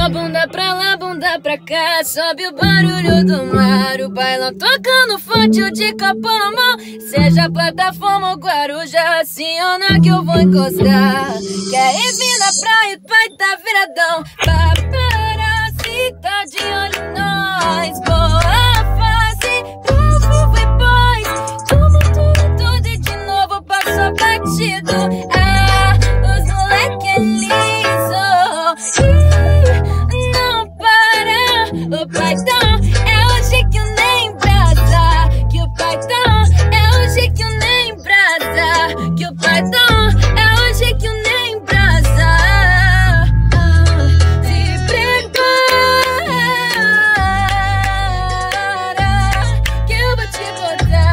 Só bunda pra lá, bunda pra cá. Sobe o barulho do mar. O bailão tocando fonte, o de copo na mão. Seja plataforma ou guaruja Aciona que eu vou encostar. Quer ir vir na praia e vai tá viradão. Paparazzi tá de olho nós. Boa fase, povo e boys. Tudo, tudo, tudo e de novo passou batido. O paitão é hoje que nem brasa. Que o paitão é hoje que nem brasa. Que o paitão é hoje que nem brasa. Se prepara que eu vou te botar.